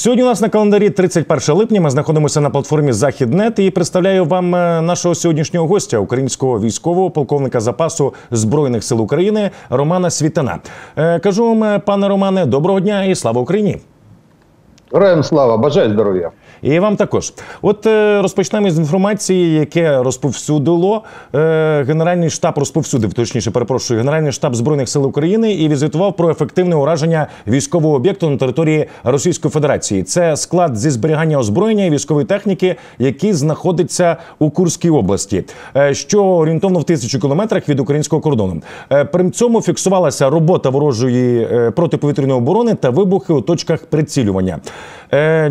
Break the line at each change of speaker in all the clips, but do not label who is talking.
Сьогодні у нас на календарі 31 липня. Ми знаходимося на платформі Західнет і представляю вам е, нашого сьогоднішнього гостя, українського військового полковника запасу збройних сил України Романа Світана. Е, Кажу вам, е, пане Романе, доброго дня і слава Україні!
Героям слава, бажаю здоров'я.
І вам також. От е, розпочнемо з інформації, яке розповсюдило е, Генеральний штаб розповсюдив, точніше, перепрошую, Генеральний штаб збройних сил України і відзвітував про ефективне ураження військового об'єкту на території Російської Федерації. Це склад зі зберігання озброєння і військової техніки, який знаходиться у Курській області, е, що орієнтовно в тисячу кілометрах від українського кордону. При цьому фіксувалася робота ворожої протиповітряної оборони та вибухи у точках прицілювання.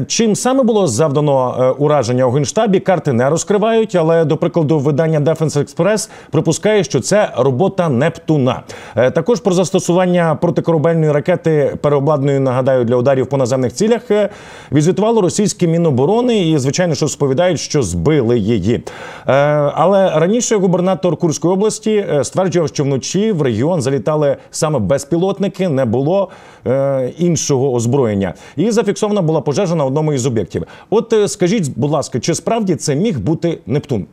Чим саме було завдано е, ураження у генштабі, карти не розкривають, але до прикладу, видання Defense Express припускає, що це робота Нептуна. Е, Також про застосування протикорабельної ракети переобладнаної, нагадаю, для ударів по наземних цілях е, відзвітувало російське міноборони і, звичайно, що сповідають, що збили її. Але раніше губернатор Курської області стверджував, що вночі в регіон залітали саме безпілотники, не було іншого озброєння. І зафіксована була пожежа на одному із об'єктів. От е, скажіть, будь ласка, чи справді це міг бути Нептун?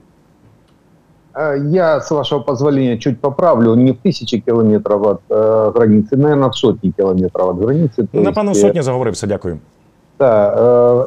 Э, Я, с вашего позволения, чуть поправлю. Не в тысячи километров от э, границы, наверное, в сотни километров от границы. То
Напевно,
есть, э,
сотня заговорився. Дякую.
Да,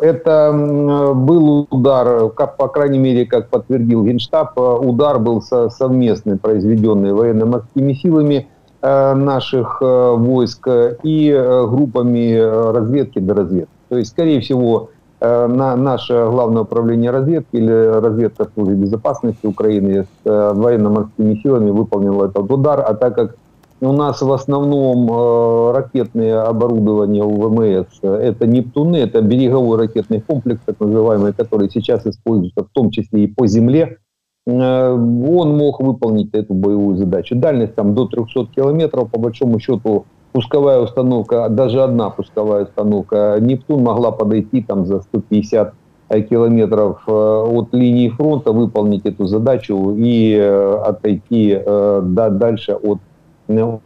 э, это м, был удар, как, по крайней мере, как подтвердил Генштаб, э, удар был со- совместный, произведенный военно-морскими силами э, наших э, войск э, и э, группами э, разведки до разведки. То есть, скорее всего, э, на наше главное управление разведки или разведка службы безопасности Украины с военно-морскими силами выполнила этот удар, а так как у нас в основном ракетное оборудование у ВМС это Нептуны, это береговой ракетный комплекс, так называемый, который сейчас используется в том числе и по земле. Он мог выполнить эту боевую задачу. Дальность там до 300 километров, по большому счету, пусковая установка, даже одна пусковая установка Нептун могла подойти там за 150 э, километров э, от линии фронта, выполнить эту задачу и э, отойти да- дальше от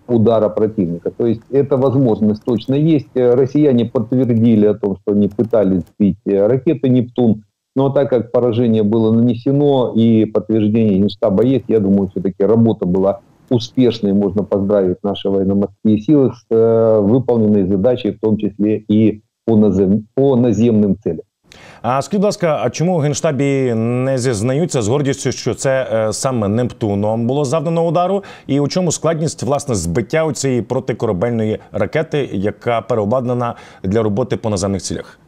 удара противника. То есть эта возможность точно есть. Россияне подтвердили о том, что они пытались сбить ракеты «Нептун», но так как поражение было нанесено и подтверждение Генштаба есть, я думаю, все-таки работа была успешной. Можно поздравить наши военно-морские силы с э, выполненной задачей, в том числе и по, назем- по наземным целям.
А скажіть, будь ласка, а чому у генштабі не зізнаються з гордістю, що це е, саме Нептуном було завдано удару? І у чому складність власне збиття у цієї протикорабельної ракети, яка переобладнана для роботи по наземних цілях?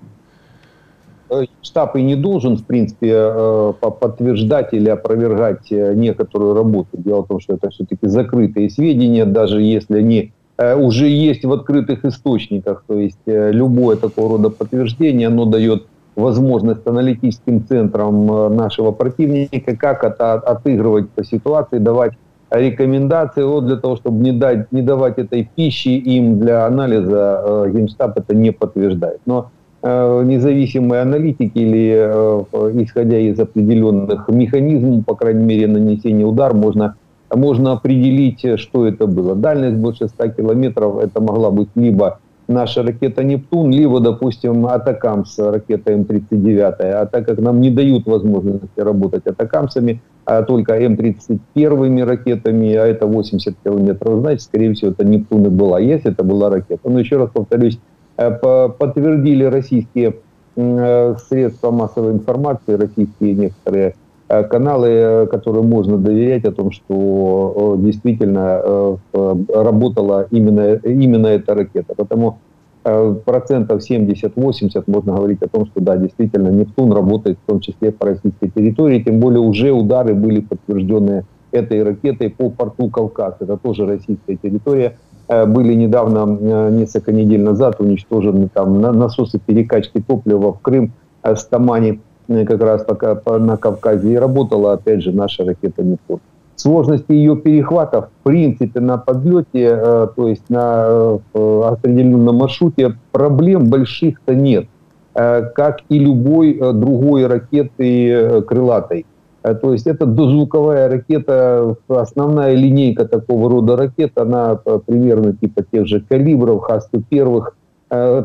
Э, штаб и не должен, в принципе, э, по- подтверждать или опровергать э, некоторую работу. Дело в том, что это все-таки закрытые сведения, даже если они уже есть в открытых источниках. То есть любое такого рода подтверждение, оно дает возможность аналитическим центрам нашего противника, как это отыгрывать по ситуации, давать рекомендации вот для того, чтобы не, дать, не давать этой пищи им для анализа, э, Генштаб это не подтверждает. Но независимые аналитики или э, исходя из определенных механизмов, по крайней мере, нанесения удара, можно, можно определить, э, что это было. Дальность больше 100 километров, это могла быть либо наша ракета «Нептун», либо, допустим, «Атакам» с ракетой М-39. А так как нам не дают возможности работать «Атакамсами», а только М-31 ракетами, а это 80 километров, значит, скорее всего, это «Нептун» и была. Если это была ракета. Но еще раз повторюсь, Э, по- подтвердили российские э, средства массовой информации, российские некоторые э, каналы, э, которым можно доверять о том, что э, действительно э, э, работала именно, именно эта ракета. Потому э, процентов 70-80 можно говорить о том, что да, действительно Нептун работает в том числе по российской территории, тем более уже удары были подтверждены этой ракетой по порту Кавказ. Это тоже российская территория. Э, Были недавно, э, несколько недель назад, уничтожены там на- насосы перекачки топлива в Крым с Тамани, э, как раз пока по- на Кавказе. И работала, опять же, наша ракета «Нептун». Сложности ее перехвата, в принципе, на подлете, то есть на определенном маршруте, проблем больших-то нет, как и любой другой ракеты крылатой. Э, То есть это дозвуковая ракета, основная линейка такого рода ракет, она э, примерно типа тех же калибров, Х-101,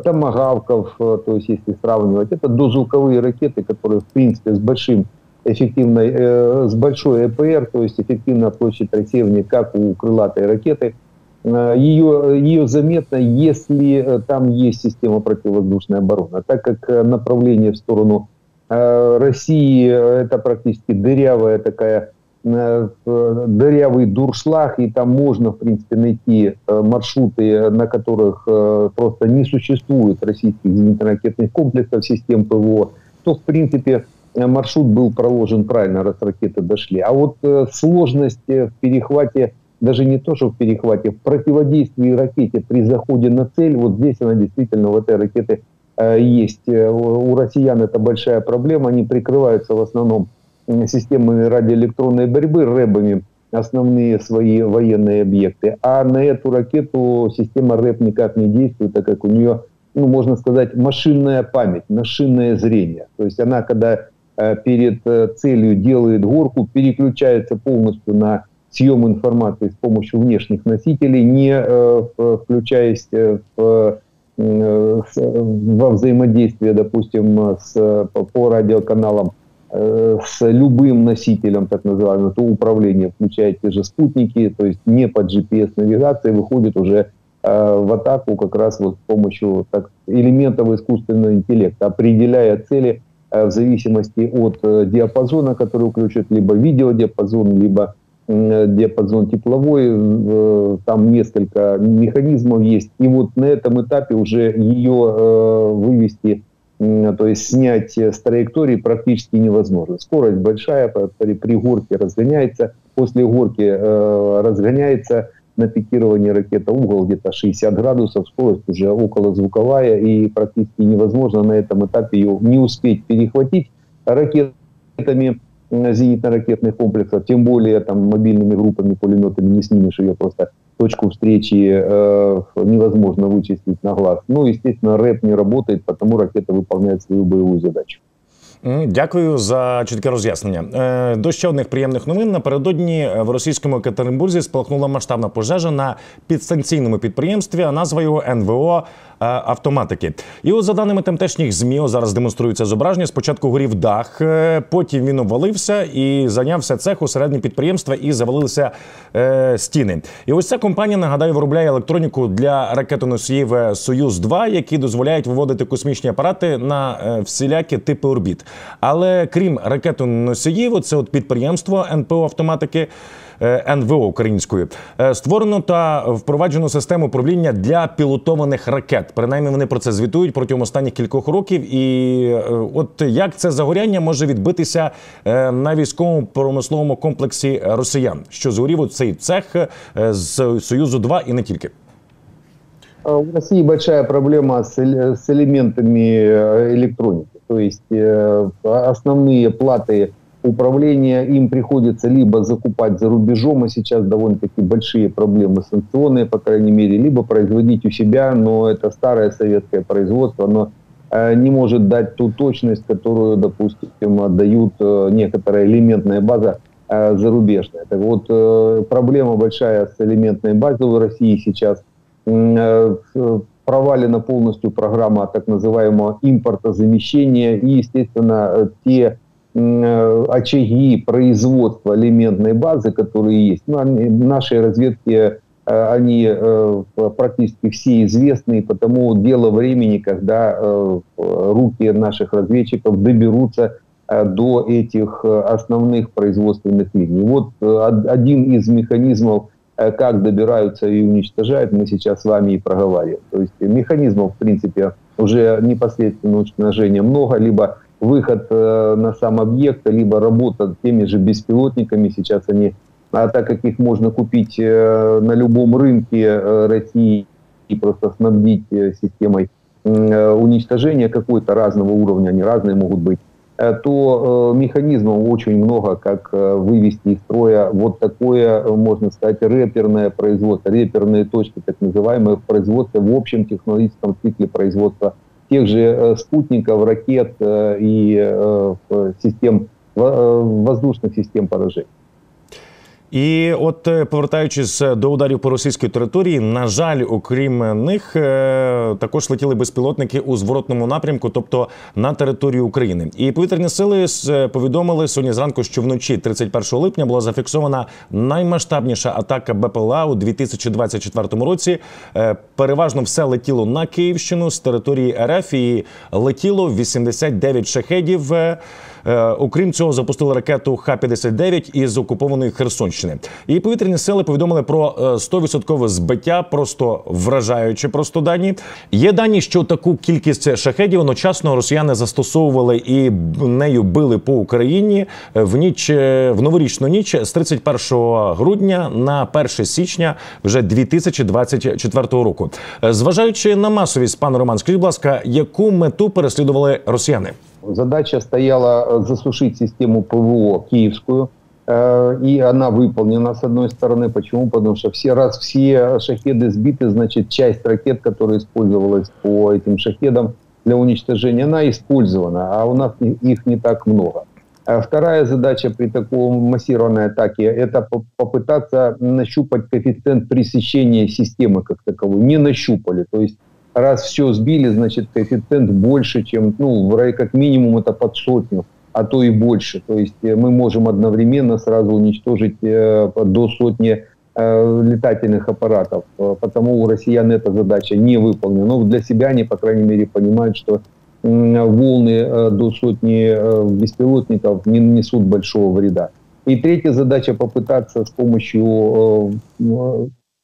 томагавков, то есть если сравнивать, это дозвуковые ракеты, которые в принципе с большим эффективной, с большой ЭПР, то есть эффективная площадь трацирования, как у крылатой ракеты. Ее, ее заметно, если там есть система противовоздушной обороны. А так как направление в сторону России это практически дырявая такая Э, дырявый дуршлаг, и там можно, в принципе, найти э, маршруты, на которых э, просто не существует российских зенитно-ракетных комплексов систем ПВО, то, в принципе, маршрут был проложен правильно, раз ракеты дошли. А вот сложность в перехвате, даже не то, что в перехвате, в противодействии ракете при заходе на цель, вот здесь она действительно в этой ракете есть. У россиян это большая проблема, они прикрываются в основном системами радиоэлектронной борьбы, рэбами, основные свои военные объекты. А на эту ракету система рэп никак не действует, так как у нее, ну, можно сказать, машинная память, машинное зрение. То есть она, когда э, перед э, целью делает горку, переключается полностью на съем информации с помощью внешних носителей, не э, включаясь в, во взаимодействие, допустим, с, по радиоканалам Э, с любым носителем, так называемым, то управление, включая те же спутники, то есть не под GPS-навигацией, выходит уже э, в атаку как раз вот с помощью так, элементов искусственного интеллекта, определяя цели э, в зависимости от э, диапазона, который включит либо видеодиапазон, либо э, диапазон тепловой. Э, там несколько механизмов есть. И вот на этом этапе уже ее э, вывести то есть снять с траектории практически невозможно. Скорость большая, при, при горке разгоняется, после горки разгоняется на пикировании ракета угол где-то 60 градусов, скорость уже около звуковая и практически невозможно на этом этапе ее не успеть перехватить ракетами зенитно-ракетных комплексов, тем более там мобильными группами, пулеметами не снимешь ее просто точку встречи э, невозможно вычислить на глаз. Ну, естественно, рэп не работает, потому ракета выполняет свою боевую задачу.
Дякую за чітке роз'яснення. Е, до ще одних приємних новин напередодні в російському Екатеринбурзі спалахнула масштабна пожежа на підстанційному підприємстві, а назва його НВО Е, автоматики. І от за даними тамтешніх змі, зараз демонструється зображення. Спочатку горів дах, е, потім він обвалився і зайнявся цех у середні підприємства і завалилися е, стіни. І ось ця компанія нагадаю виробляє електроніку для ракетоносіїв Союз 2 які дозволяють виводити космічні апарати на е, всілякі типи орбіт. Але крім ракетоносіїв, це от підприємство НПО автоматики. Е, НВО українською е, створено та впроваджено систему управління для пілотованих ракет. Принаймні вони про це звітують протягом останніх кількох років. І е, от як це загоряння може відбитися на військовому промисловому комплексі росіян, що згорів цей цех з союзу 2 і не тільки.
У России большая проблема с, с элементами электроники. То есть э, основные платы управление им приходится либо закупать за рубежом, а сейчас довольно-таки большие проблемы санкционные, по крайней мере, либо производить у себя, но это старое советское производство, оно э, не может дать ту точность, которую, допустим, дают э, некоторая элементная база э, зарубежная. Так вот, проблема большая с элементной базой в России сейчас. Провалена полностью программа так называемого импортозамещения и, естественно, те очаги производства элементной базы, которые есть. Ну, они, нашей разведке э, они э, практически все известны, потому дело времени, когда руки наших разведчиков доберутся до этих основных производственных линий. Вот один из механизмов, как добираются и уничтожают, мы сейчас с вами и проговариваем. То есть механизмов, в принципе, уже непосредственно уничтожения много, либо выход э, на сам объект, либо работа теми же беспилотниками. Сейчас они, а так как их можно купить э, на любом рынке э, России и просто снабдить э, системой э, уничтожения какой-то разного уровня, они разные могут быть, э, то э, механизмов очень много, как э, вывести из строя вот такое, э, можно сказать, реперное производство, реперные точки, так называемые, в производстве, в общем технологическом цикле производства тех же э, спутников, ракет э, и э, систем воздушных систем поражений.
І от е, повертаючись до ударів по російській території, на жаль, окрім них е, також летіли безпілотники у зворотному напрямку, тобто на територію України. І повітряні сили е, повідомили сьогодні зранку, що вночі, 31 липня, була зафіксована наймасштабніша атака БПЛА у 2024 році. Переважно все летіло на Київщину з території РФ і летіло 89 шахедів. Окрім цього, запустили ракету Х-59 із окупованої Херсонщини. І повітряні сили повідомили про 100% е, збиття, просто вражаючи просто дані. Є дані, що таку кількість шахедів одночасно росіяни застосовували і нею били по Україні в ніч е, в новорічну ніч з 31 грудня на 1 січня вже 2024 року. Е, зважаючи на масовість, пане Роман, скажіть, будь ласка, яку мету переслідували росіяни?
Задача стояла засушить систему ПВО киевскую, Э, и она выполнена с одной стороны. Почему? Потому что все, раз все шахеды сбиты, значит, часть ракет, которая использовалась по этим шахедам для уничтожения, она использована, а у нас их не так много. А вторая задача при такой массированной атаке – это попытаться нащупать коэффициент пресечения системы как таковой. Не нащупали. То есть раз все сбили, значит, коэффициент больше, чем, ну, как минимум это под сотню а то и больше. То есть э, мы можем одновременно сразу уничтожить э, до сотни э, летательных аппаратов. Потому у россиян эта задача не выполнена. Но для себя они, по крайней мере, понимают, что волны до сотни беспилотников не несут большого вреда. И третья задача попытаться с помощью,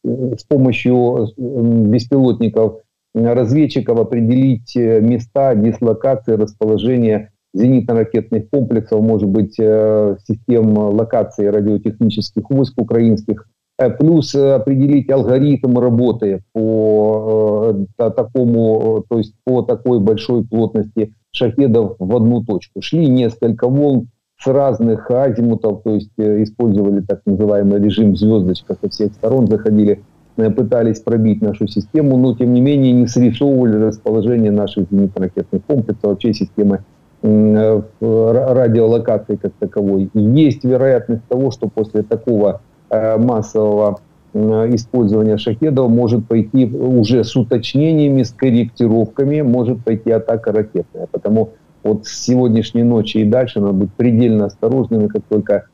с помощью беспилотников разведчиков определить места дислокации, расположения зенитно-ракетных комплексов, может быть, э, систем локации радиотехнических войск украинских, э, плюс определить алгоритм работы по э, такому, то есть по такой большой плотности шахедов в одну точку. Шли несколько волн с разных азимутов, то есть использовали так называемый режим звездочка со всех сторон, заходили, пытались пробить нашу систему, но тем не менее не срисовывали расположение наших зенитно-ракетных комплексов, вообще системы Э, радиолокации как таковой. Есть вероятность того, что после такого э, массового э, использования шахедов может пойти уже с уточнениями, с корректировками, может пойти атака ракетная. Потому вот с сегодняшней ночи и дальше надо быть предельно осторожными, как только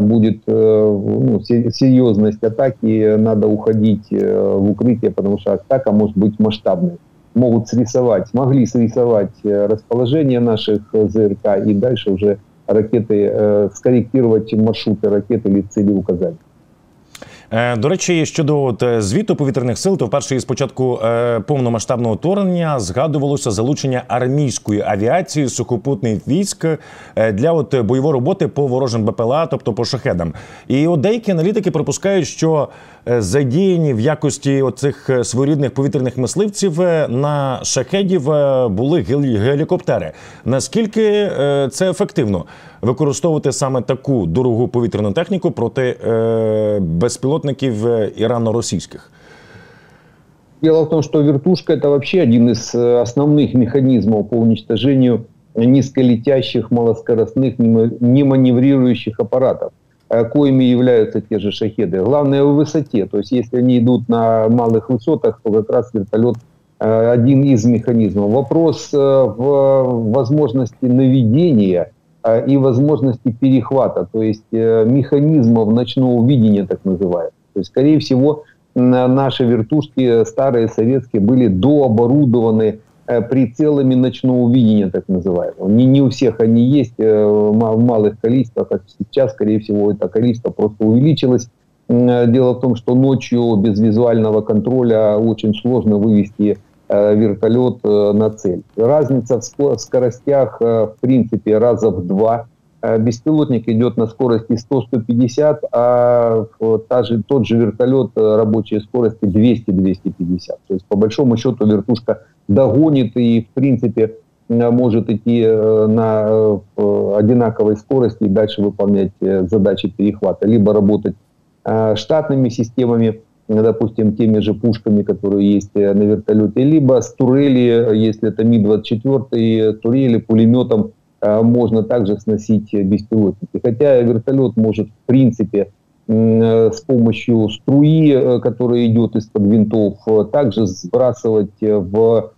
будет ну, серьезность атаки, надо уходить в укрытие, потому что атака может быть масштабной могут срисовать, могли срисовать э, расположение наших э, ЗРК и дальше уже ракеты, э, скорректировать маршруты ракет или цели.
Е, до речі, щодо от, е, звіту повітряних сил, то вперше із початку е, повномасштабного вторгнення згадувалося залучення армійської авіації сухопутних військ е, для от бойової роботи по ворожим БПЛА, тобто по шахедам. І от деякі аналітики припускають, що е, задіяні в якості оцих своєрідних повітряних мисливців на шахедів були гелікоптери. Наскільки е, це ефективно? використовувати саме таку дорогу повітряну техніку проти е, безпілотників ірано-російських?
Дело в том, что вертушка это вообще один из основных механизмов по уничтожению низколетящих, малоскоростных, не маневрирующих аппаратов, коими являются те же шахеды. Главное в высоте. То есть если они идут на малых высотах, то как раз вертолет один из механизмов. Вопрос в возможности наведения – а, и возможности перехвата, то есть э, механизмов ночного видения, так называемых. То есть, скорее всего, наши вертушки, старые советские, были дооборудованы э, прицелами ночного видения, так называемого. Не, не у всех они есть э, в малых количествах, а сейчас, скорее всего, это количество просто увеличилось. Дело в том, что ночью без визуального контроля очень сложно вывести Э, вертолет э, на цель. Разница в скоростях, э, в принципе, раза в два. Беспилотник идет на скорости 100-150, а та же, тот же вертолет рабочей скорости 200-250. То есть, по большому счету, вертушка догонит и, в принципе, может идти на одинаковой скорости и дальше выполнять задачи перехвата. Либо работать штатными системами, допустим, теми же пушками, которые есть э, на вертолете, либо с турели, если это Ми-24, турели пулеметом э, можно также сносить беспилотники. Хотя вертолет может, в принципе, с помощью струи, которая идет из-под винтов, также сбрасывать в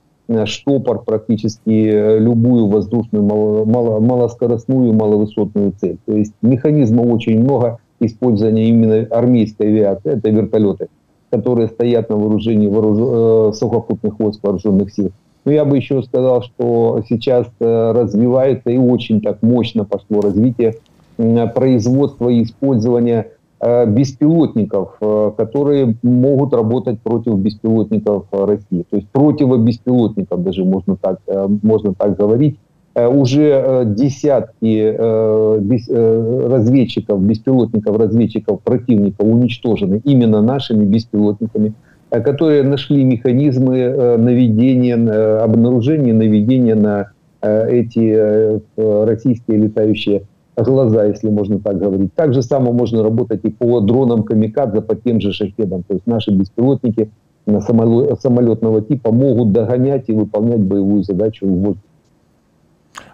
штопор практически любую воздушную мало, мало, малоскоростную, маловысотную цель. То есть механизмов очень много использования именно армейской авиации, это вертолеты, которые стоят на вооружении вооруж... Э, сухопутных войск вооруженных сил. Но я бы еще сказал, что сейчас э, развивается и очень так мощно пошло развитие производства и использования э, беспилотников, которые могут работать против беспилотников России. То есть противобеспилотников даже можно так, можно так говорить. Э, уже э, десятки э, разведчиков, беспилотников, разведчиков противника уничтожены именно нашими беспилотниками, которые нашли механизмы наведения, обнаружения наведения на эти российские летающие глаза, если можно так говорить. Так же само можно работать и по дронам камикадзе, по тем же шахедам. То есть наши беспилотники самолетного типа могут догонять и выполнять боевую задачу в воздухе.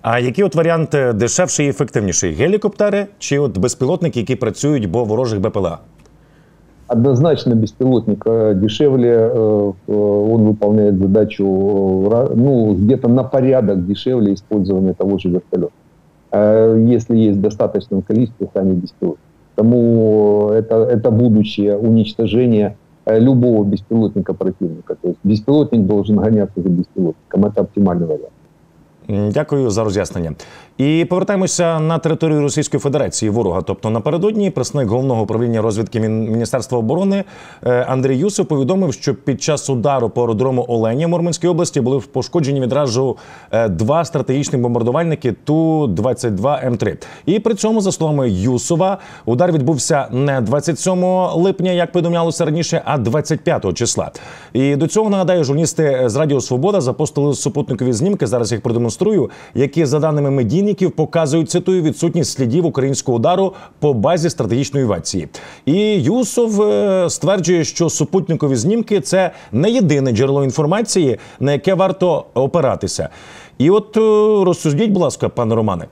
А які от варіанти дешевший і ефективніший? Гелікоптери чи от безпілотники, які працюють по ворожих БПЛА?
Однозначно беспилотник дешевле, он выполняет задачу ну, где-то на порядок дешевле использования того же вертолета. Если есть достаточном количестве сами беспилотники. Тому это, это будущее уничтожение любого беспилотника противника. То есть беспилотник должен гоняться за беспилотником. Это оптимальный вариант.
Дякую за роз'яснення. І повертаємося на територію Російської Федерації ворога. Тобто напередодні представник головного управління розвідки Міністерства оборони е, Андрій Юсов повідомив, що під час удару по аеродрому Олені в Мурманській області були пошкоджені відразу е, два стратегічні бомбардувальники ту 22 М 3 І при цьому, за словами Юсова, удар відбувся не 27 липня, як повідомлялося раніше, а 25 числа. І до цього нагадаю, журналісти з Радіо Свобода запостили супутникові знімки. Зараз їх продемонструю, які за даними медійні дослідників показують цитую відсутність слідів українського удару по базі стратегічної авіації. І Юсов е, стверджує, що супутникові знімки це не єдине джерело інформації, на яке варто опиратися. І от е, розсудіть, будь ласка, пане Романе.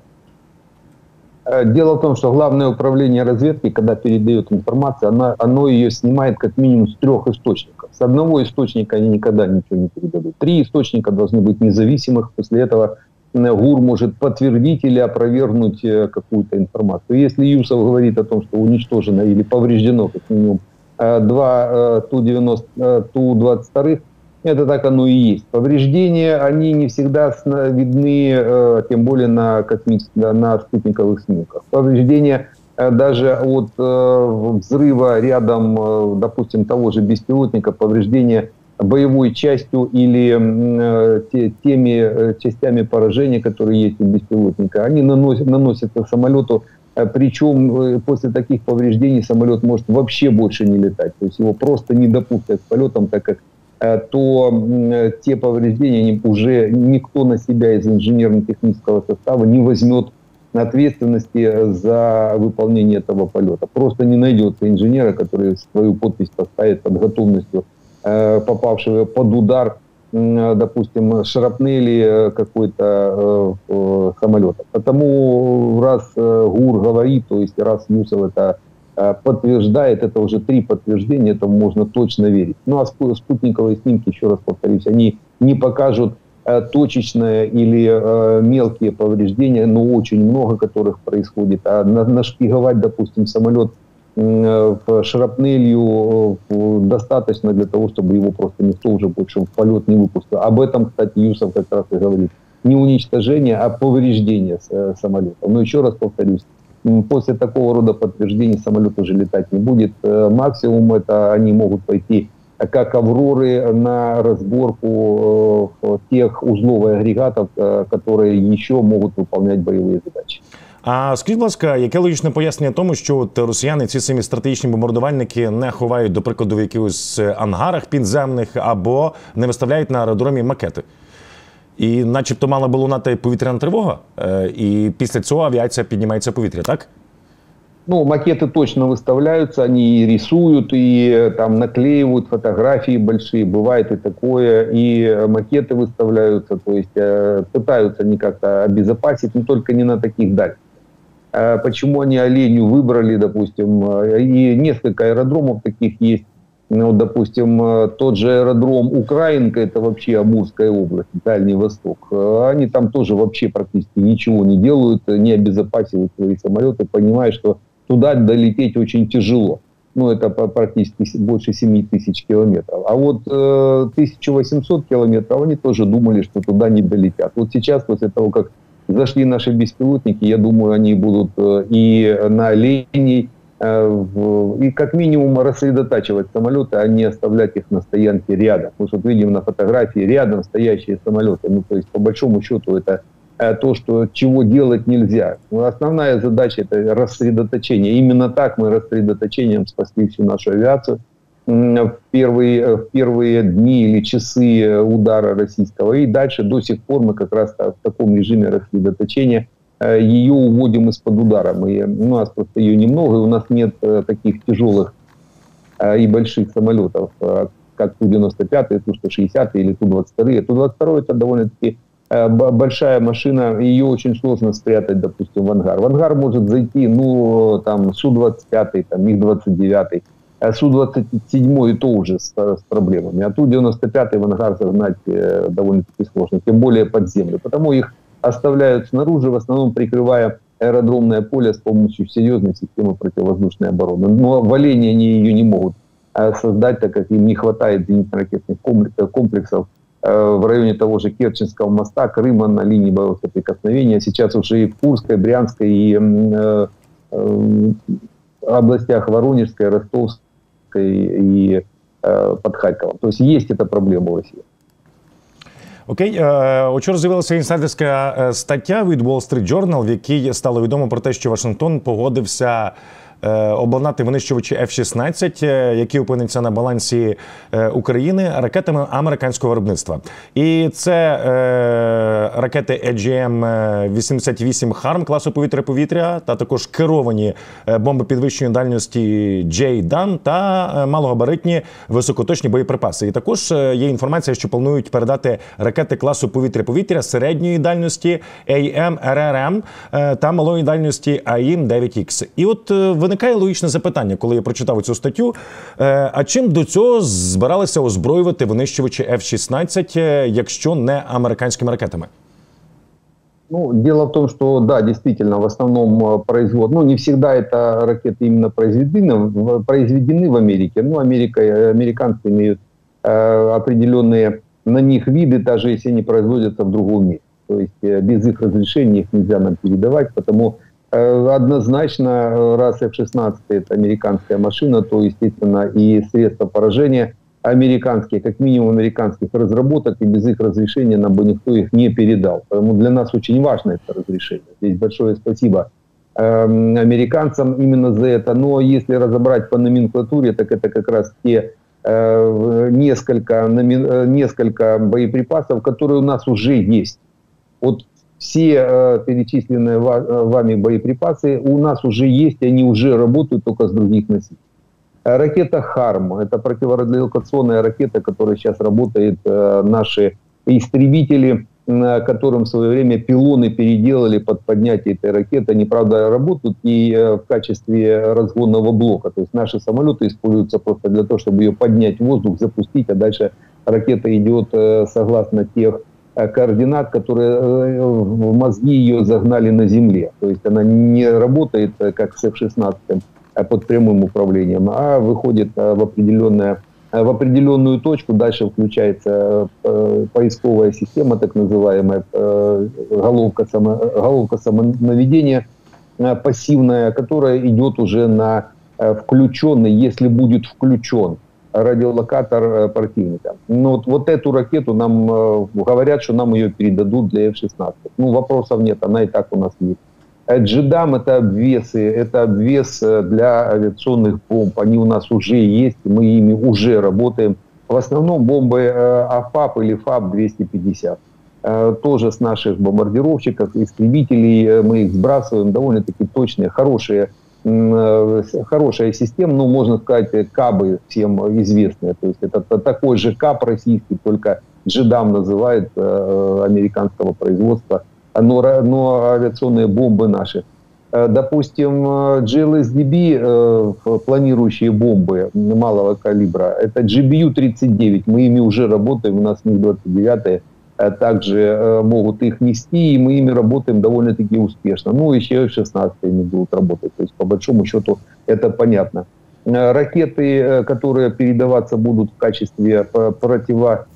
Е, дело в том, что главное управление разведки, когда передает информацию, оно, оно ее снимает как минимум с трех источников. С одного источника они никогда ничего не передадут. Три источника должны быть независимых. После этого ГУР может подтвердить или опровергнуть э, какую-то информацию. Если Юсов говорит о том, что уничтожено или повреждено как минимум э, два э, Ту-90, Ту-22, это так оно и есть. Повреждения, они не всегда видны, тем более на, космических, на спутниковых снимках. Повреждения даже от взрыва рядом, допустим, того же беспилотника, повреждения боевой частью или э, те, теми э, частями поражения, которые есть у беспилотника, они наносят, наносятся самолету, э, причем после таких повреждений самолет может вообще больше не летать, то есть его просто не допустят к полетам, так как то те повреждения уже никто на себя из инженерно-технического состава не возьмет ответственности за выполнение этого полета. Просто не найдется инженера, который свою подпись поставит под готовностью попавшего под удар, допустим, шрапнели э, какой-то э, самолета. Потому раз ГУР говорит, то есть раз Юсов это подтверждает, это уже три подтверждения, этому можно точно верить. Ну а спутниковые снимки, еще раз повторюсь, они не покажут точечное или мелкие повреждения, но очень много которых происходит. А нашпиговать, допустим, самолет шрапнелью достаточно для того, чтобы его просто никто уже больше в полет не выпустил. Об этом, кстати, Юсов как раз и говорит. Не уничтожение, а повреждение э, самолета. Но еще раз повторюсь, после такого рода подтверждений самолет уже летать не будет. Э, максимум это они могут пойти как «Авроры» на разборку э, тех узлов и агрегатов, которые еще могут выполнять боевые задачи.
А скажіть, будь ласка, яке логічне пояснення тому, що от росіяни ці самі стратегічні бомбардувальники не ховають, до прикладу, в якихось ангарах підземних або не виставляють на аеродромі макети? І, начебто, мала би лунати повітряна тривога, і після цього авіація піднімається в повітря, так?
Ну, макеты точно выставляются, они рисуют и там наклеивают фотографии большие, бывает и такое, и макеты выставляются, то есть э, пытаются они как-то обезопасить, но только не на таких дальних. почему они оленю выбрали, допустим, и несколько аэродромов таких есть. Ну, допустим, тот же аэродром Украинка, это вообще Амурская область, Дальний Восток. Они там тоже вообще практически ничего не делают, не обезопасивают свои самолеты, понимая, что туда долететь очень тяжело ну, это практически больше 7 тысяч километров. А вот э, 1800 километров они тоже думали, что туда не долетят. Вот сейчас, после того, как зашли наши беспилотники, я думаю, они будут э, и на линии, э, в, и как минимум рассредотачивать самолеты, а не оставлять их на стоянке рядом. Мы вот видим на фотографии рядом стоящие самолеты. Ну, то есть, по большому счету, это то, что чего делать нельзя. Но основная задача – это рассредоточение. Именно так мы рассредоточением спасли всю нашу авиацию. В первые, э, в первые дни или часы э, удара российского. И дальше до сих пор мы как раз в таком режиме рассредоточения ее уводим из-под удара. Мы, у нас просто ее немного, и у нас нет таких тяжелых и больших самолетов, как Ту-95, Ту-160 или Ту-22. Ту-22 это довольно-таки Э, большая машина, ее очень сложно спрятать, допустим, в ангар. В ангар может зайти, ну, там, Су-25, там, МиГ-29, а Су-27 и то уже с, с проблемами. А Ту-95 в ангар загнать э, довольно-таки сложно, тем более под землю. Потому их оставляют снаружи, в основном прикрывая аэродромное поле с помощью серьезной системы противовоздушной обороны. Но валение они ее не могут э, создать, так как им не хватает зенитно-ракетных комплексов Э, в районе того же Керченского моста, Крыма на линии боевого соприкосновения. Сейчас уже и в Курской, Брянской, и э, э, областях Воронежской, Ростовской и э, под Харьковом. То есть есть эта проблема в России.
Окей, учора з'явилася інсайдерська стаття від Wall Street Journal, в якій стало відомо про те, що Вашингтон погодився Е, обладнати винищувачі F-16, е, які опиняться на балансі е, України ракетами американського виробництва. І це ракети AGM-88 Харм класу повітря-повітря, та також керовані бомби підвищеної дальності J-DAN та малогабаритні високоточні боєприпаси. І також є інформація, що планують передати ракети класу повітря-повітря середньої дальності AM-RRM та малої дальності AIM-9X. І от в виникає логічне запитання, коли я прочитав цю статтю. Е, а чим до цього збиралися озброювати винищувачі F-16, е, якщо не американськими ракетами?
Ну, дело в том, что да, действительно, в основном э, производ, ну, не всегда это ракеты именно произведены, произведены в Америке. Ну, Америка, э, американцы имеют э, определенные на них виды, даже если они производятся в другом месте. То есть э, без их разрешения их нельзя нам передавать, потому Э, однозначно, э, раз F-16 это американская машина, то, естественно, и средства поражения американские, как минимум американских разработок, и без их разрешения нам бы никто их не передал. Поэтому для нас очень важно это разрешение. Здесь большое спасибо э, американцам именно за это. Но если разобрать по номенклатуре, так это как раз те э, несколько, э, несколько боеприпасов, которые у нас уже есть. Вот все э, перечисленные э, вами боеприпасы у нас уже есть, они уже работают только с других носителей. Э, ракета «Харм» — это противорадиолокационная ракета, которая сейчас работает. Э, наши истребители, э, которым в свое время пилоны переделали под поднятие этой ракеты, они, правда, работают и в качестве разгонного блока. То есть наши самолеты используются просто для того, чтобы ее поднять в воздух, запустить, а дальше ракета идет согласно тех координат, которые э, в мозги ее загнали на земле. То есть она не работает э, как с F-16 под прямым управлением, а выходит в определенное в определенную точку, дальше включается поисковая система, так называемая головка, само, головка самонаведения пассивная, которая идет уже на включенный, если будет включен радиолокатор э, противника. Ну, вот, вот эту ракету нам э, говорят, что нам ее передадут для F-16. Ну, вопросов нет, она и так у нас есть. Джидам это обвесы, это обвес э, для авиационных бомб. Они у нас уже есть, мы ими уже работаем. В основном бомбы АФАП или ФАП-250. Тоже с наших бомбардировщиков, истребителей мы их сбрасываем. Довольно-таки точные, хорошие Э, хорошая система, ну, можно сказать, кабы всем известные. То есть это такой же кап российский, только джедам называют э, американского производства, но, но авиационные бомбы наши. Допустим, GLSDB, планирующие бомбы малого калибра, это GBU-39, мы ими уже работаем, у нас МиГ-29 также могут их нести, и мы ими работаем довольно-таки успешно. Ну, еще F-16 ими будут работать, то есть по большому счету это понятно. Э, ракеты, э, которые передаваться будут в качестве э, противо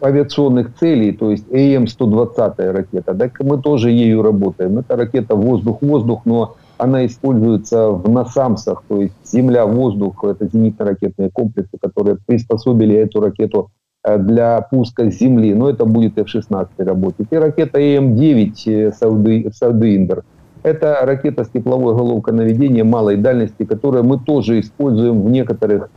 авиационных целей, то есть АМ-120 ракета, так мы тоже ею работаем. Это ракета воздух-воздух, но она используется в насамсах, то есть земля-воздух, это зенитно-ракетные комплексы, которые приспособили эту ракету для пуска с земли, но это будет F-16 работать. И ракета АМ-9 Сауды-Индер – это ракета с тепловой головкой наведения малой дальности, которую мы тоже используем в некоторых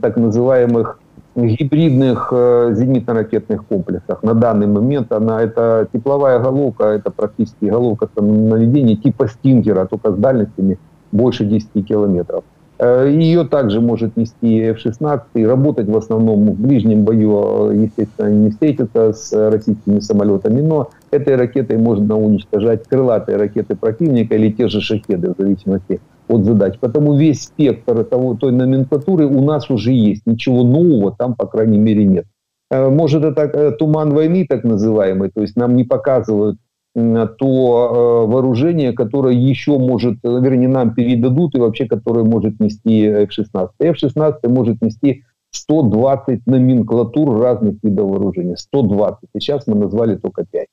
так называемых гибридных э, зенитно-ракетных комплексах. На данный момент она это тепловая головка, это практически головка наведения типа стингера, только с дальностями больше 10 километров. Э, Ее также может нести F-16 и работать в основном в ближнем бою, э, естественно, не встретиться с российскими самолетами, но этой ракетой можно уничтожать крылатые ракеты противника или те же шахеды, в зависимости от задач. Потому весь спектр того, той номенклатуры у нас уже есть. Ничего нового там, по крайней мере, нет. Э, может, это туман войны, так называемый, то есть нам не показывают то э, вооружение, которое еще может, э, вернее, нам передадут и вообще, которое может нести F-16. F-16 может нести 120 номенклатур разных видов вооружения. 120. Сейчас мы назвали только 5.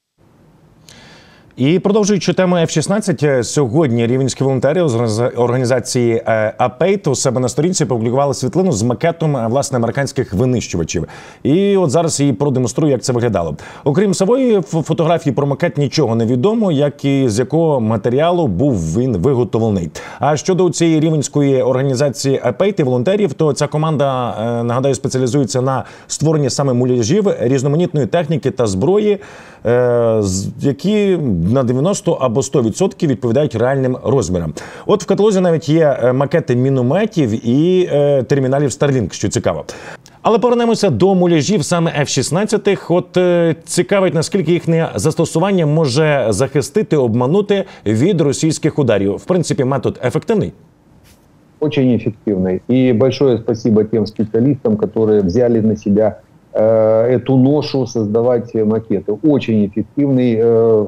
І продовжуючи тему F-16, е, сьогодні рівенські волонтери з організації е, АПЕЙТ у себе на сторінці опублікували світлину з макетом е, власне американських винищувачів. І от зараз її продемонструю, як це виглядало. Окрім самої фотографії про макет нічого не відомо, як і з якого матеріалу був він виготовлений. А щодо цієї рівенської організації АПЕЙТ і волонтерів, то ця команда нагадаю спеціалізується на створенні саме муляжів різноманітної техніки та зброї, які на 90 або 100% відповідають реальним розмірам. От в каталозі навіть є е, макети мінометів і е, терміналів Starlink, що цікаво. Але повернемося до муляжів саме F-16. От е, цікавить, наскільки їхнє застосування може захистити, обманути від російських ударів. В принципі, метод ефективний.
Очень эффективный. И большое спасибо тем специалистам, которые взяли на себя Э, эту ношу создавать макеты. Очень эффективный. Э,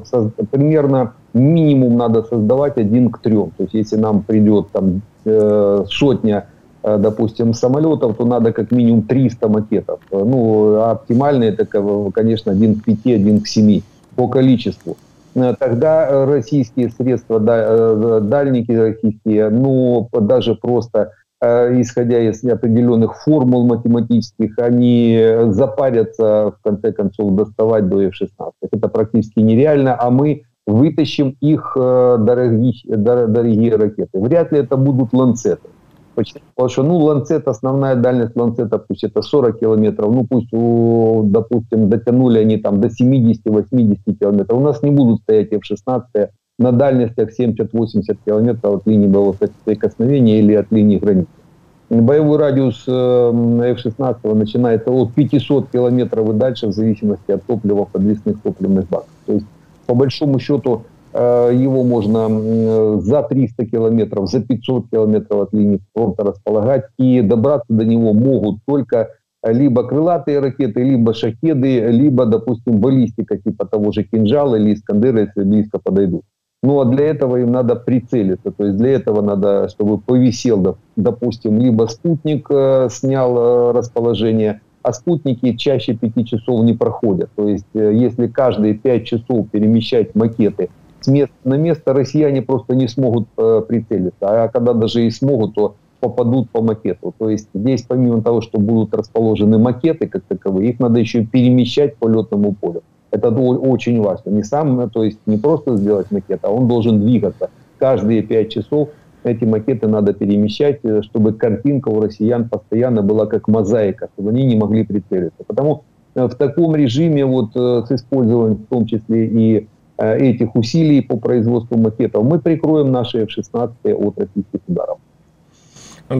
примерно минимум надо создавать один к трем. То есть если нам придет там э, сотня допустим, самолетов, то надо как минимум 300 макетов. Ну, а это, конечно, один к 5, один к 7 по количеству. Тогда российские средства, дальники российские, ну, даже просто Э, исходя из определенных формул математических, они запарятся, в конце концов, доставать до F-16. Это практически нереально, а мы вытащим их э, дорогие, дорогие ракеты. Вряд ли это будут ланцеты. Почему? Потому что, ну, ланцет, основная дальность ланцета, пусть это 40 километров, ну, пусть, допустим, дотянули они там до 70-80 километров. У нас не будут стоять F-16 на дальностях 70-80 километров от линии боевого соприкосновения или от линии границы. Боевой радиус F-16 начинается от 500 километров и дальше в зависимости от топлива подвесных топливных баков. То есть, по большому счету, э, его можно за 300 километров, за 500 километров от линии фронта располагать, и добраться до него могут только либо крылатые ракеты, либо шахеды, либо, допустим, баллистика типа того же кинжала или искандера, если близко подойдут. Ну, а для этого им надо прицелиться. То есть для этого надо, чтобы повисел, допустим, либо спутник э, снял э, расположение, а спутники чаще пяти часов не проходят. То есть э, если каждые пять часов перемещать макеты с места на место, россияне просто не смогут прицелиться. А когда даже и смогут, то попадут по макету. То есть здесь помимо того, что будут расположены макеты как таковые, их надо еще перемещать по летному полю. Это очень важно. Не сам, то есть не просто сделать макет, а он должен двигаться. Каждые пять часов эти макеты надо перемещать, э, чтобы картинка у россиян постоянно была как мозаика, чтобы они не могли прицелиться. Потому э, в таком режиме вот э, с использованием в том числе и этих усилий по производству макетов мы прикроем наши F-16 от российских ударов.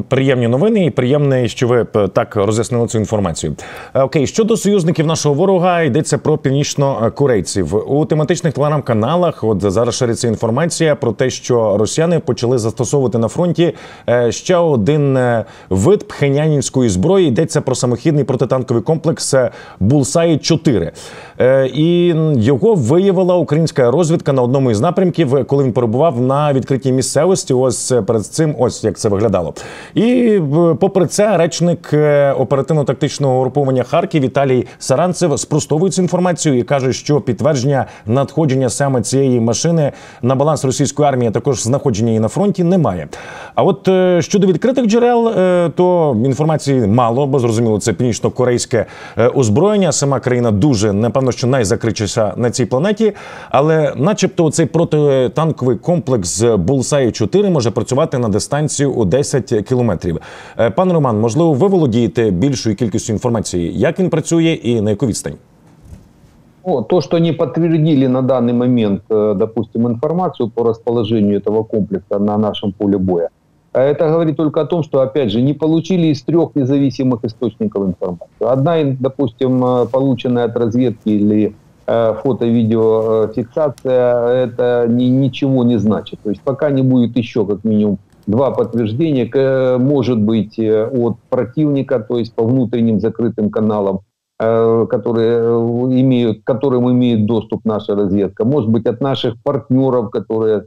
Приємні новини і приємне, що ви так роз'яснили цю інформацію. Е, окей, щодо союзників нашого ворога йдеться про північнокорейців у тематичних телеграм-каналах. От зараз шириться інформація про те, що росіяни почали застосовувати на фронті е, ще один е, вид пхенянінської зброї. Йдеться про самохідний протитанковий комплекс Булсай 4 і його виявила українська розвідка на одному із напрямків, коли він перебував на відкритій місцевості. Ось перед цим, ось як це виглядало. І попри це, речник е, оперативно-тактичного угруповання Харків Віталій Саранцев спростовує цю інформацію і каже, що підтвердження надходження саме цієї машини на баланс російської армії, також знаходження її на фронті, немає. А от е, щодо відкритих джерел, е, то інформації мало, бо зрозуміло, це північно-корейське озброєння. Сама країна дуже напевно, що найзакричіша на цій планеті, але, начебто, цей протитанковий комплекс Булсай 4 може працювати на дистанцію у 10 кілометрів. Е, пане Роман, можливо, ви володієте більшою кількістю інформації, як він працює і на яку відстань?
О, то, что не подтвердили на данный момент, э, допустим, информацию по расположению этого комплекса на нашем поле боя, это говорит только о том, что, опять же, не получили из трех независимых источников информацию. Одна, допустим, э, полученная от разведки или э, фото-видеофиксация, это ни, ничего не значит. То есть пока не будет еще как минимум два подтверждения, может быть э, от противника, то есть по внутренним закрытым каналам, э, которые э, имеют, к которым имеет доступ наша разведка, может быть от наших партнеров, которые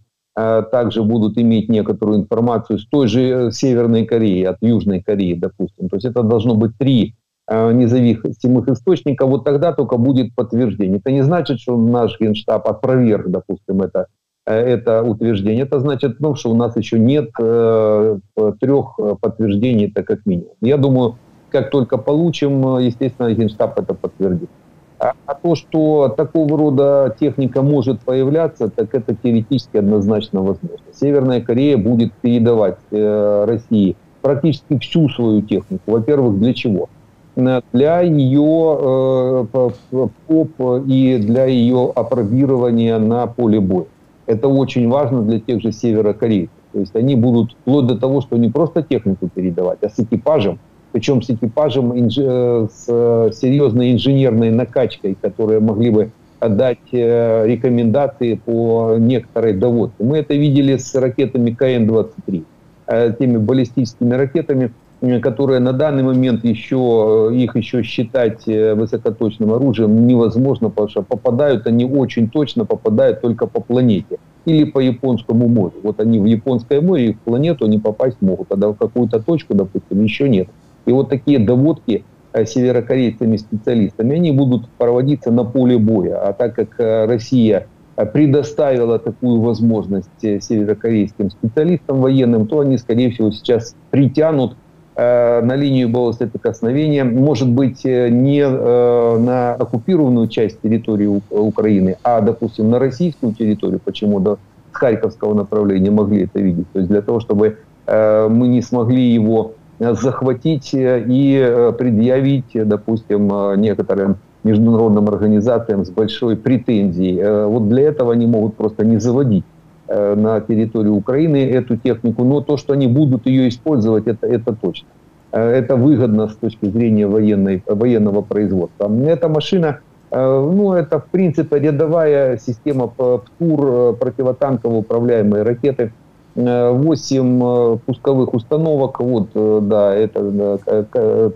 также будут иметь некоторую информацию с той же Северной Кореи, от Южной Кореи, допустим. То есть это должно быть три независимых источника, вот тогда только будет подтверждение. Это не значит, что наш генштаб опроверг, допустим, это Э, это утверждение, это значит, ну, что у нас еще нет э, трех э, подтверждений, это как минимум. Я думаю, как только получим, э, естественно, Генштаб это подтвердит. А, а то, что такого рода техника может появляться, так это теоретически однозначно возможно. Северная Корея будет передавать э, России практически всю свою технику. Во-первых, для чего? Для ее э, и для ее опробирования на поле боя. Это очень важно для тех же северокорейцев. То есть они будут вплоть до того, что не просто технику передавать, а с экипажем, причем с экипажем инж... Э, с э, серьезной инженерной накачкой, которые могли бы дать э, рекомендации по некоторой доводке. Мы это видели с ракетами КН-23, теми баллистическими ракетами, которые на данный момент еще, их еще считать высокоточным оружием невозможно, потому что попадают они очень точно, попадают только по планете или по японскому морю. Вот они в японское море, и в планету они попасть могут, а в какую-то точку, допустим, еще нет. И вот такие доводки северокорейцами-специалистами, они будут проводиться на поле боя. А так как Россия предоставила такую возможность северокорейским специалистам военным, то они, скорее всего, сейчас притянут Э, на линию боевого соприкосновения, может быть, э, не э, на оккупированную часть территории Украины, а, допустим, на российскую территорию, почему до Харьковского направления могли это видеть. То есть для того, чтобы мы не смогли его захватить и предъявить, допустим, некоторым международным организациям с большой претензией. Вот для этого они могут просто не заводить Э, на территорию Украины эту технику, но то, что они будут ее использовать, это, это точно. Э, это выгодно с точки зрения военной, военного производства. Эта машина, э, ну, это, в принципе, рядовая система ПТУР, противотанково управляемые ракеты, 8 пусковых установок, вот, да, это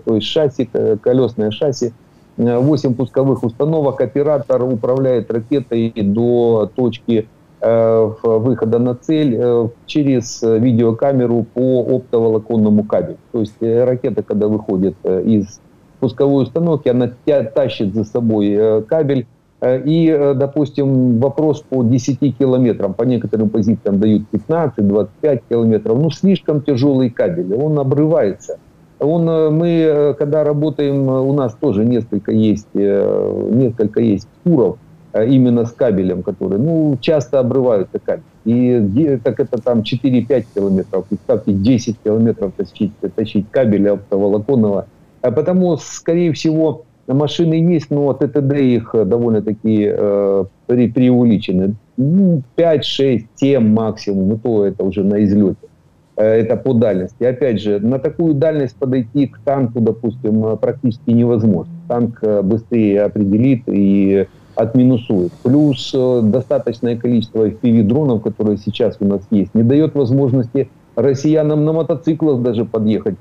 то есть шасси, колесное шасси, 8 пусковых установок, оператор управляет ракетой до точки Э, выхода на цель э, через видеокамеру по оптоволоконному кабелю. То есть э, ракета, когда выходит из пусковой установки, она тащит за собой кабель. И, допустим, вопрос по 10 километрам, по некоторым позициям дают 15-25 километров, ну слишком тяжелый кабель, он обрывается. Он, мы, когда работаем, у нас тоже несколько есть, несколько есть туров, Э, именно с кабелем, который, ну, часто обрываются кабель. И так это там 4-5 километров, представьте, 10 километров тащить, тащить кабель оптоволоконного. А потому, скорее всего, машины есть, но ТТД их довольно-таки э, преувеличены. Ну, 5, 6, 7 максимум, и то это уже на излете. это по дальности. Опять же, на такую дальность подойти к танку, допустим, практически невозможно. Танк быстрее определит и отминусует. Плюс достаточное количество FPV-дронов, которые сейчас у нас есть, не дает возможности россиянам на мотоциклах даже подъехать,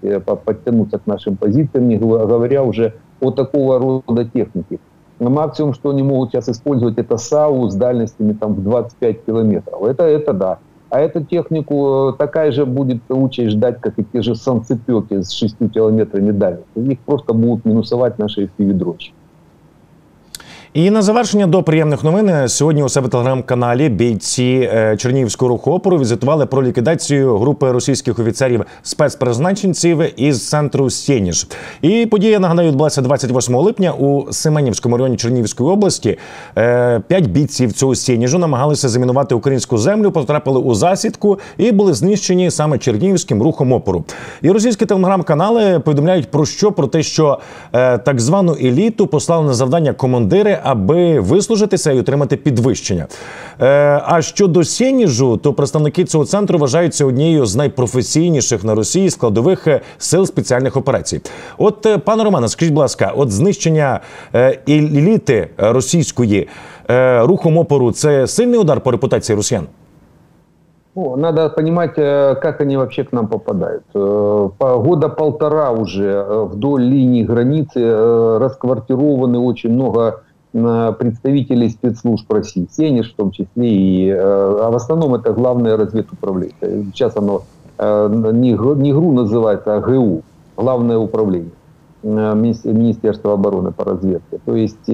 подтянуться к нашим позициям, не говоря уже о такого рода технике. Максимум, что они могут сейчас использовать, это САУ с дальностями там, в 25 километров. Это, это да. А эту технику э, такая же будет участь ждать, как и те же санцепеки с 6 километрами дальности. Их просто будут минусовать наши FPV-дрочки.
І на завершення до приємних новин сьогодні у себе телеграм-каналі бійці е, Чернігівського руху опору візитували про ліквідацію групи російських офіцерів спецпризначенців із центру Сєніж. І подія нагадаю відбулася 28 липня у Семенівському районі Чернігівської області. Е, п'ять бійців цього Сєніжу намагалися замінувати українську землю, потрапили у засідку і були знищені саме Чернігівським рухом опору. І російські телеграм-канали повідомляють про що про те, що е, так звану еліту послали на завдання командири аби вислужитися і отримати підвищення. Е, а щодо Сєніжу, то представники цього центру вважаються однією з найпрофесійніших на Росії складових е, сил спеціальних операцій. От е, пане Романе, скажіть, будь ласка, от знищення еліти російської рухом опору це сильний удар по репутації росіян?
Ну, надо понимать, как они вообще к нам попадают. Года полтора уже вдоль линии границы расквартированы очень много представителей спецслужб России, Сенеж в том числе, и, э, а в основном это главное разведуправление. Сейчас оно э, не, не ГРУ называется, а ГУ, главное управление э, Министерства обороны по разведке. То есть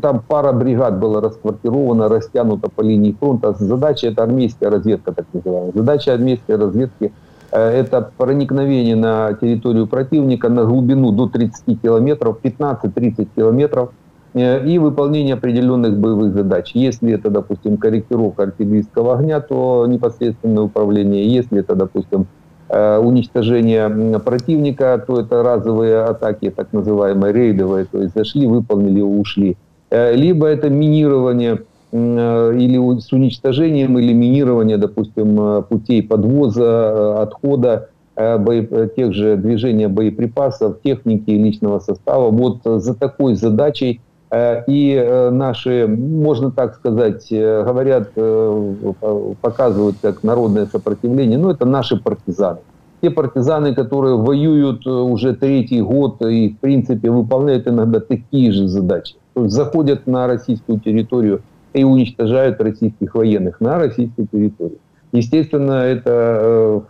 там пара бригад была расквартирована, растянута по линии фронта. Задача это армейская разведка, так называемая. Задача армейской разведки это проникновение на территорию противника на глубину до 30 километров, 15-30 километров – и выполнение определенных боевых задач. Если это, допустим, корректировка артиллерийского огня, то непосредственное управление. Если это, допустим, э, уничтожение противника, то это разовые атаки, так называемые рейдовые, то есть зашли, выполнили, ушли. Э, либо это минирование или с уничтожением или минирование, допустим, путей подвоза, отхода тех же движения боеприпасов, техники и личного состава. Вот за такой задачей Э, и э, наши, можно так сказать, э, говорят, показывают как народное сопротивление, но это наши партизаны. Те партизаны, которые воюют уже третий год и, в принципе, выполняют иногда такие же задачи. То есть заходят на российскую территорию и уничтожают российских военных на российской территории. Естественно, это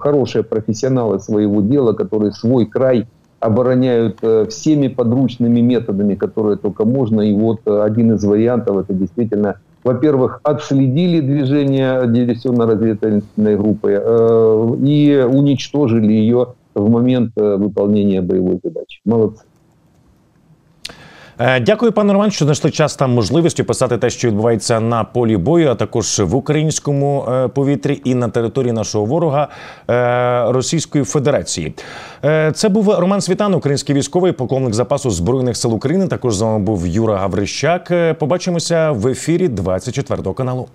хорошие профессионалы своего дела, которые свой край – обороняют э, всеми подручными методами, которые только можно. И вот э, один из вариантов это действительно, во-первых, отследили движение диверсионно-разведывательной группы э, и уничтожили ее в момент выполнения боевой задачи. Молодцы.
Е, дякую, пане Роман, що знайшли час та можливість описати те, що відбувається на полі бою, а також в українському е, повітрі і на території нашого ворога е, Російської Федерації. Це був Роман Світан, український військовий полковник запасу збройних сил України. Також з вами був Юра Гаврищак. Побачимося в ефірі 24 каналу.